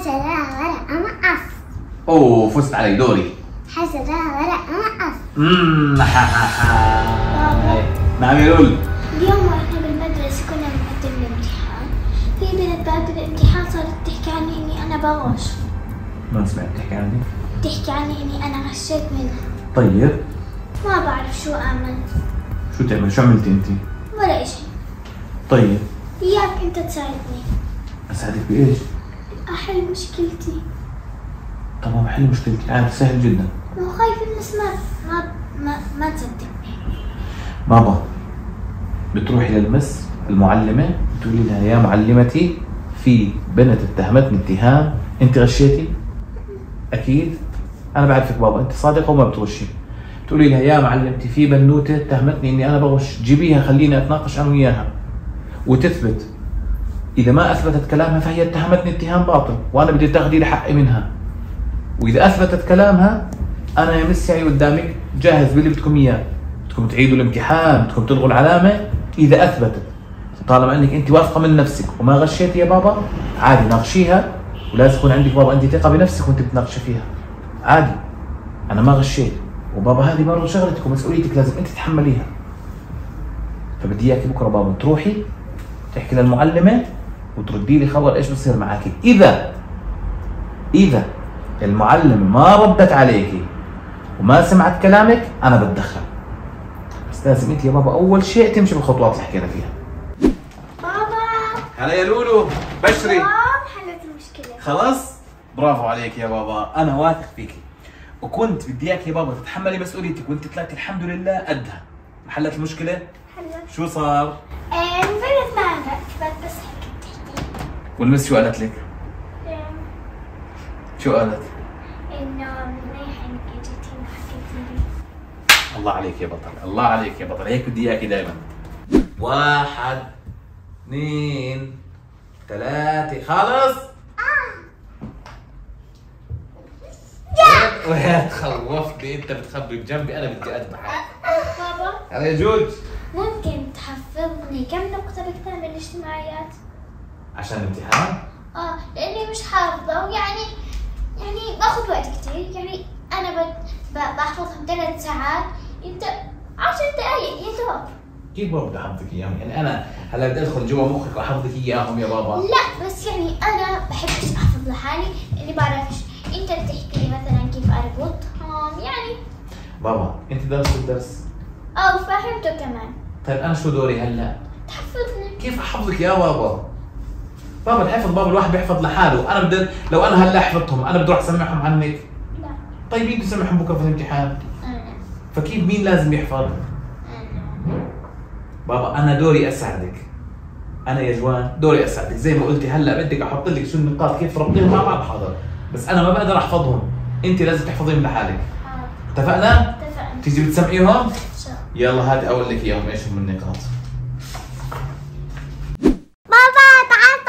حسرها ورقة مقص أوه فزت علي دوري. حسرها ورقة مقص امم نعم يا لول اليوم وإحنا بالمدرسة كنا بنقدم الامتحان. في بنت بعد الامتحان صارت تحكي عني إني أنا بغش. ما سمعت تحكي عني؟ تحكي عني إني أنا غشيت منها. طيب. ما بعرف شو اعمل شو تعمل؟ شو عملتي انت ولا إشي. طيب. اياك أنت تساعدني. أساعدك بإيش؟ أحل مشكلتي. طبعا بحل مشكلتي. عادي سهل جدا. ما هو خايف الناس ما ما ما, ما تصدقني. بابا بتروحي للمس المعلمة بتقولي لها يا معلمتي في بنت اتهمتني اتهام. أنت غشيتي؟ أكيد. أنا بعرفك بابا أنت صادقة وما بتغشي. تقولي لها يا معلمتي في بنوتة اتهمتني إني أنا بغش. جيبيها خليني أتناقش أنا وياها. وتثبت. إذا ما أثبتت كلامها فهي اتهمتني اتهام باطل وأنا بدي تاخذي حقي منها. وإذا أثبتت كلامها أنا يا مسعي قدامك جاهز باللي بدكم إياه. بدكم تعيدوا الامتحان بدكم تلغوا العلامة إذا أثبتت. طالما إنك أنت واثقة من نفسك وما غشيتي يا بابا عادي ناقشيها ولازم يكون عندك بابا انت ثقة بنفسك وأنت بتناقشي فيها. عادي أنا ما غشيت. وبابا هذه برضه شغلتك ومسؤوليتك لازم أنت تتحمليها. فبدي إياكي بكرة بابا تروحي تحكي للمعلمة وتردي لي خبر إيش بصير معك إذا إذا المعلمه ما ردت عليكي وما سمعت كلامك أنا بتدخل. بس لازم انت يا بابا أول شيء تمشي بالخطوات اللي حكينا فيها. بابا. هلا يا لولو. بشري. بابا حلت المشكلة. خلاص؟ برافو عليك يا بابا. أنا واثق فيكي. وكنت بدي اياك يا بابا تتحملي مسؤوليتك وأنت طلعتي الحمد لله قدها. حلت المشكلة؟ حلت. شو صار؟ والمس شو قالت لك؟ إيه، شو قالت؟ إنه منيح انك اجيتي وحكيتي لي الله عليك يا بطل الله عليك يا بطل هيك بدي إياكي دائما واحد اثنين ثلاثة خلص ويا تخوفتني أنت بتخبي بجنبي أنا بدي أذبحك. بابا. هلا يا جوج. ممكن تحفظني كم نقطة بكتاب الاجتماعيات؟ عشان الامتحان؟ آه لأني مش حافظة ويعني يعني باخذ وقت كتير. يعني أنا. بحفظهم ثلاث ساعات. انت عشر دقايق يا دوب. كيف بابا بدي أحفظك إياهم؟ يعني أنا هلا بدي أدخل جوا مخك وأحفظك إياهم يا بابا. لا بس يعني أنا بحبش أحفظ لحالي. لاني بعرفش أنت بتحكي لي مثلا كيف اربطهم يعني. بابا أنت درست الدرس؟ أو فهمته كمان. طيب أنا شو دوري هلأ؟ تحفظني. كيف أحفظك يا بابا؟ بابا الحفظ بابا الواحد بيحفظ لحاله، أنا بدي لو أنا هلا حفظتهم أنا بدي أروح أسمعهم عنك، لا طيب مين بده يسمعهم بكرة في الامتحان؟ أنا فكيف مين لازم يحفظ؟ أنا بابا أنا دوري أساعدك. أنا يا جوان دوري أساعدك، زي ما قلتي هلا بدك أحط لك شو النقاط كيف ربطيهم مع بعض حاضر، بس أنا ما بقدر أحفظهم، أنت لازم تحفظيهم لحالك. اتفقنا؟ اتفقنا تيجي بتسمعيهم؟ يلا هات أقول لك إياهم إيش هم النقاط. بابا تعال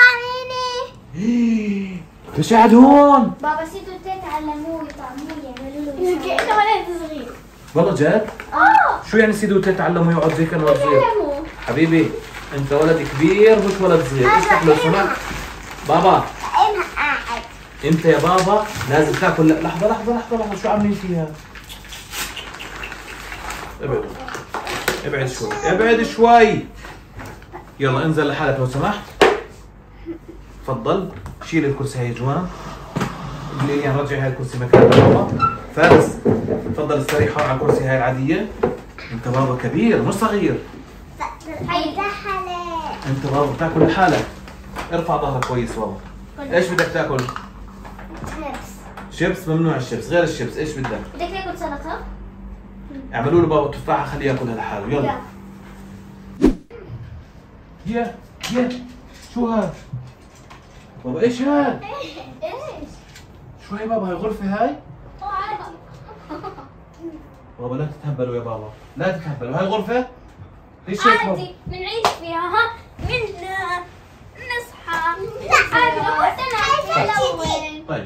ليش قاعد هون؟ بابا سيدو تيتا علموه يطعموه يعملوا له كأنه ولد صغير والله جد؟ آه. شو يعني سيدو تتعلموا يقعد زي كأنه صغير؟ علموه. حبيبي أنت ولد كبير مش ولد صغير اسمح لو سمحت بابا. أنا قاعد. أنت يا بابا لازم تاكل. لحظة لحظة لحظة لحظة. شو عاملين فيها؟ ابعد. ابعد شوي ابعد شوي. يلا انزل لحالك لو سمحت. تفضل شيل الكرسي هاي يا جوان ليليان رجعي هاي الكرسي مكانها بابا. فارس تفضل استريح على الكرسي هاي العادية. أنت بابا كبير مش صغير. أنت بابا بتاكل لحالك. ارفع ظهرك كويس والله إيش بدك تاكل؟ شيبس. شيبس ممنوع الشيبس غير الشيبس. إيش بدك؟ بدك تاكل سلطة؟ اعملوا له بابا تفاحة خليه ياكلها لحاله. يلا. يا يا. شو هاد؟ بابا إيش هاد؟ إيش؟ شو هي بابا هاي غرفة هاي؟ بابا لا تتهبلوا يا بابا لا تتهبلوا. هاي غرفة؟ ليش هيك بابا. عادي بنعيش فيها. ها من نصحى. نلون طيب.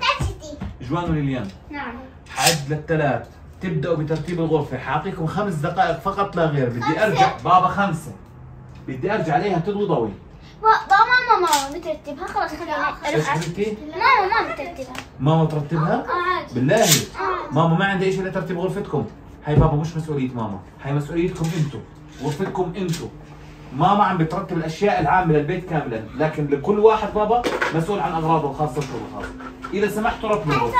جوان وليليان. نعم. حد للثلاث. تبدأوا بترتيب الغرفة. حاعطيكم خمس دقائق فقط لا غير. بدي أرجع. بابا خمسة. بدي أرجع عليها تضوي ضوي بابا ماما ماما بترتبها خلاص. خلينا؟ ماما ما بترتبها ماما ترتبها؟ آه عادي. بالله. آه. ماما ما عندها شيء لترتيب غرفتكم. هاي بابا مش مسؤولية ماما. هاي مسؤوليتكم أنتم غرفتكم أنتم ماما عم بترتب الأشياء العامة للبيت كاملا. لكن لكل واحد بابا مسؤول عن أغراضه الخاصة الخاصة إذا سمحتوا رتبوا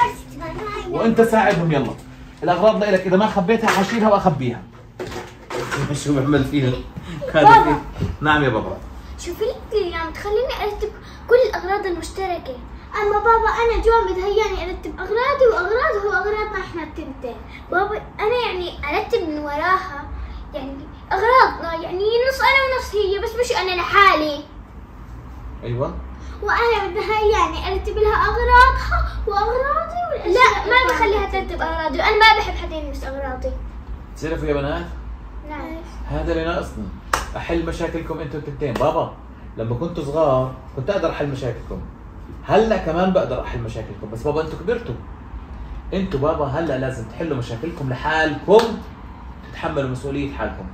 وأنت ساعدهم يلا. الأغراض لك إذا ما خبيتها حشيلها وأخبيها. شو بعمل فيها. نعم يا بابا. شوفي لي يعني تخليني أرتب كل الأغراض المشتركة. أما بابا أنا جوا متهياني أرتب أغراضي وأغراضه واغراضنا إحنا التنتين بابا أنا يعني أرتب من وراها يعني اغراضنا يعني نص أنا ونص هي بس مش أنا لحالي. أيوه. وأنا متهياني أرتب لها أغراضها وأغراضي لا ما بخليها ترتب أغراضي أنا ما بحب حدا يلمس أغراضي. تعرفوا يا بنات؟ نعم. هذا اللي ناقصني. أحل مشاكلكم أنتوا التنتين. بابا لما كنتوا صغار كنت أقدر أحل مشاكلكم. هلأ كمان بقدر أحل مشاكلكم. بس بابا أنتوا كبرتوا. أنتوا بابا هلأ لازم تحلوا مشاكلكم لحالكم تتحملوا مسؤولية حالكم.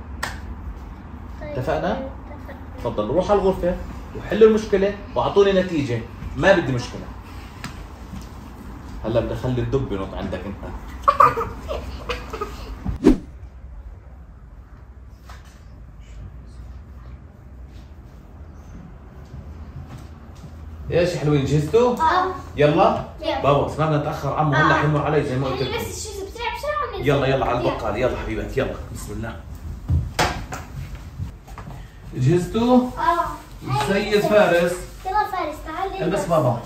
اتفقنا؟ تفضل روح على الغرفة وحلوا المشكلة وأعطوني نتيجة. ما بدي مشكلة. هلأ بدي أخلي الدب ينط عندك أنت. إيش حلوين جهزتوا؟ آه. يلا. يلا. بابا بس ما عمو هلا. حيمر علي زي ما قلت يعني لكم. بس شو بسرعة بسرعة. يلا يلا على البقال. يلا حبيباتي يلا. بسم الله. جهزتوا؟ آه. سيد فارس. يلا فارس تعال البس بابا.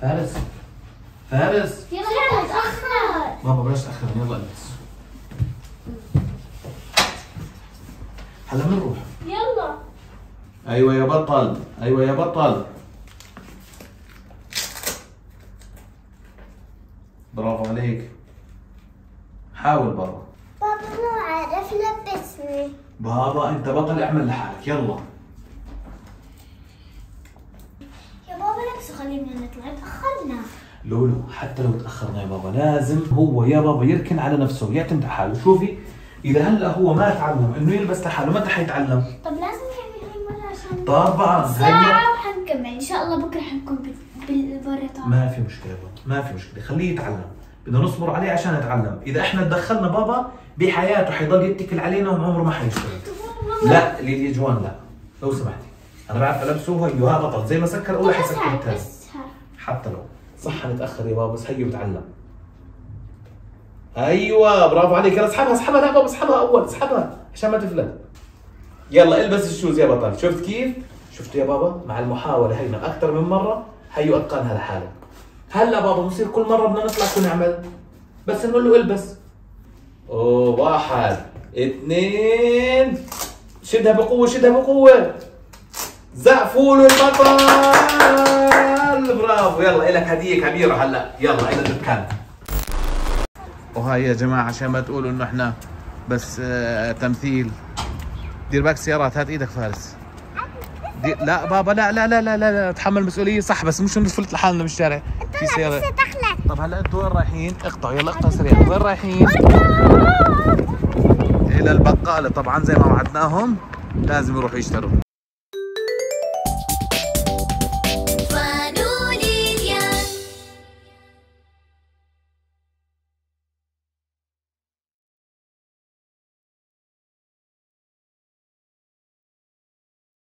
فارس. فارس. يلا متأخر بابا بلاش تأخر. يلا البس هلا بنروح يلا. أيوه يا بطل. أيوه يا بطل. برافو عليك. حاول بابا. بابا مو عارف لبسني. بابا انت بطل اعمل لحالك. يلا. يا بابا لبسه خلينا نطلع. تأخرنا. لولو حتى لو تأخرنا يا بابا لازم هو يا بابا يركن على نفسه. يعتمد على حاله شوفي إذا هلأ هو ما تعلم إنه يلبس لحاله متى حيتعلم. طب لازم نعمل هاي مرة عشان طبعا. ساعة وحنكمل. إن شاء الله بكرة حنكون بال- بالبرة طبعا ما في مشكلة بابا. ما في مشكلة خليه يتعلم. بدنا نصبر عليه عشان يتعلم. إذا إحنا تدخلنا بابا بحياته حيضل يتكل علينا وعمره ما حيشتغل. لا ليليا جوان لا. لو سمحتي. أنا بعرف ألبسه هيو ها بطل زي ما سكر اول حيسكر الثاني هاي حتى لو. صح نتاخر يا بابا بس هيو تعلم أيوه برافو عليك. يلا اسحبها اسحبها. لا بابا اسحبها أول اسحبها. عشان ما تفلت. يلا البس ال shoes يا بطل. شفت كيف؟ شفت يا بابا؟ مع المحاولة هينا أكثر من مرة هيو اتقنها لحاله هلا بابا بصير كل مرة بدنا نطلع شو نعمل؟ بس نقول له البس. اوه واحد اثنين. شدها بقوة شدها بقوة. زقفول البطل. برافو. يلا لك هدية كبيرة هلا. يلا إلى الدكان وهاي يا جماعة عشان ما تقولوا إنه إحنا بس آه تمثيل. دير بالك سيارات هات إيدك فارس. دي لا بابا لا لا لا لا لا, لا تحمل مسؤولية. صح بس مش نفلت لحالنا بالشارع في سيارة. طب هلا أنتوا وين رايحين؟ اقطعوا يلا اقطعوا سريع. وين رايحين؟ إلى البقالة طبعا زي ما وعدناهم لازم يروحوا يشتروا.